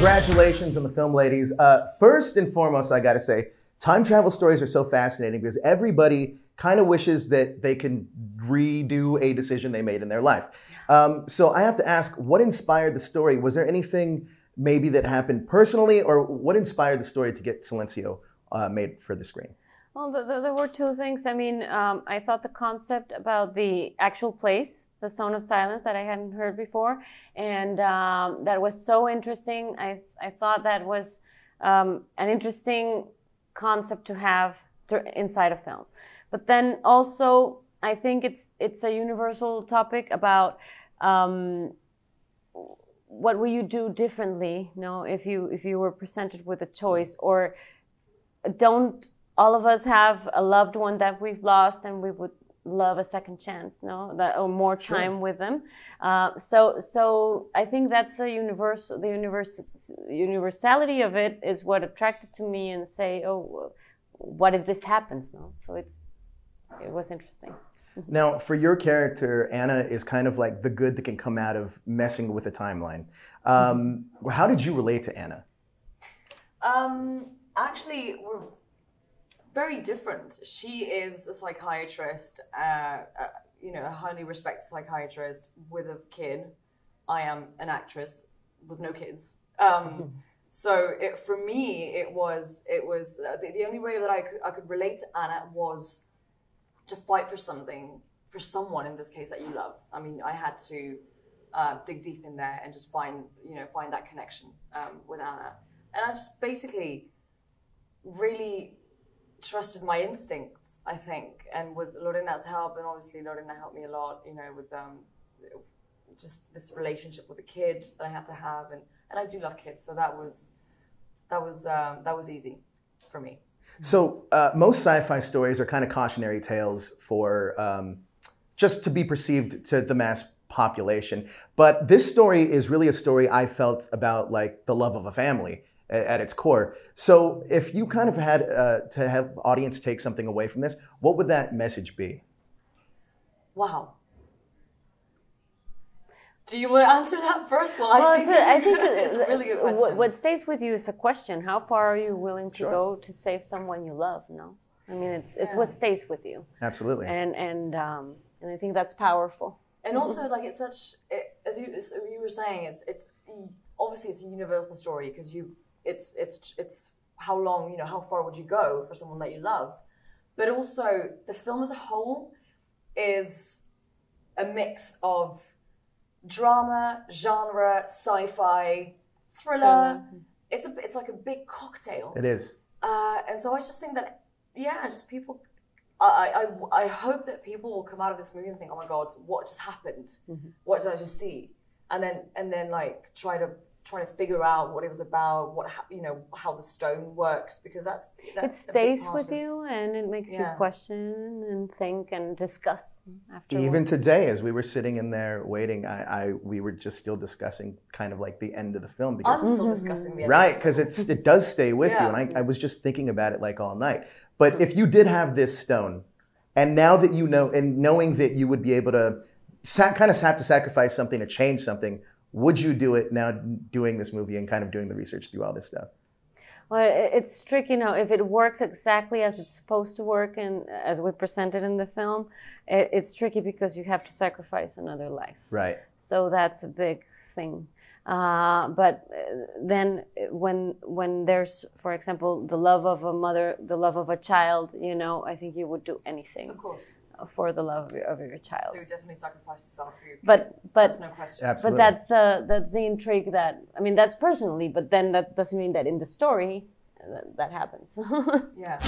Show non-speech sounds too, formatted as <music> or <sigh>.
Congratulations on the film, ladies. Uh, first and foremost, I got to say, time travel stories are so fascinating because everybody kind of wishes that they can redo a decision they made in their life. Um, so I have to ask, what inspired the story? Was there anything maybe that happened personally, or what inspired the story to get Silencio uh, made for the screen? Well, the, the, there were two things. I mean, um, I thought the concept about the actual place, the Zone of Silence, that I hadn't heard before, and um, that was so interesting. I, I thought that was um, an interesting concept to have inside a film. But then also, I think it's it's a universal topic about um, what will you do differently, you know, if you if you were presented with a choice, or don't all of us have a loved one that we've lost and we would love a second chance, no, that, or more time sure. with them. Uh, so, so I think that's a universal. The universe, universality of it is what attracted to me, and say, oh, what if this happens? No, so it's it was interesting. Now, for your character, Anna is kind of like the good that can come out of messing with the timeline. Um, how did you relate to Anna? Um, actually, we're very different. She is a psychiatrist, uh, uh, you know, a highly respected psychiatrist with a kid. I am an actress with no kids. Um, <laughs> so it, for me, it was it was uh, the, the, only way that I could, I could relate to Anna was to fight for something for someone in this case that you love. I mean, I had to uh, dig deep in there and just find you know find that connection um, with Anna, and I just basically really trusted my instincts, I think, and with Lorena's help, and obviously Lorena helped me a lot, you know, with um, just this relationship with a kid that I had to have, and, and I do love kids, so that was that was um, that was easy for me. So uh, most sci-fi stories are kind of cautionary tales for um, just to be perceived to the mass population, but this story is really a story I felt about like the love of a family at its core. So if you kind of had uh, to have audience take something away from this, what would that message be? Wow. Do you want to answer that first? Well, well I think, a, I think <laughs> it's a really good question. What, stays with you is a question. How far are you willing to sure. go to save someone you love? No, I mean it's it's yeah. what stays with you. Absolutely. And and um, and I think that's powerful. And also, like it's such it, as you as you were saying, it's it's obviously it's a universal story because you it's it's it's how long you know how far would you go for someone that you love but also the film as a whole is a mix of drama genre sci-fi thriller mm. it's a it's like a big cocktail it is uh, and so i just think that yeah just people I, I, I hope that people will come out of this movie and think, oh my god, what just happened? Mm-hmm. What did I just see? And then and then like try to trying to figure out what it was about, what you know, how the stone works, because that's, that's it stays with of, you and it makes yeah. you question and think and discuss. After even today, as we were sitting in there waiting, I, I, we were just still discussing kind of like the end of the film because I'm still mm-hmm. discussing the end. Right, because it's it does stay with yeah, you, and I, I was just thinking about it like all night. But if you did have this stone, and now that you know, and knowing that you would be able to sa- kind of have to sacrifice something to change something would you do it now doing this movie and kind of doing the research through all this stuff? Well, it's tricky now. If it works exactly as it's supposed to work and as we presented in the film, it's tricky because you have to sacrifice another life. Right. So that's a big thing. Uh, but uh, then when when there's, for example, the love of a mother, the love of a child, you know, I think you would do anything. Of course for the love of your, of your child. So you would definitely sacrifice yourself for your kid. But but that's no question. Absolutely. But that's the that's the intrigue that I mean that's personally, but then that doesn't mean that in the story that, that happens. <laughs> yeah.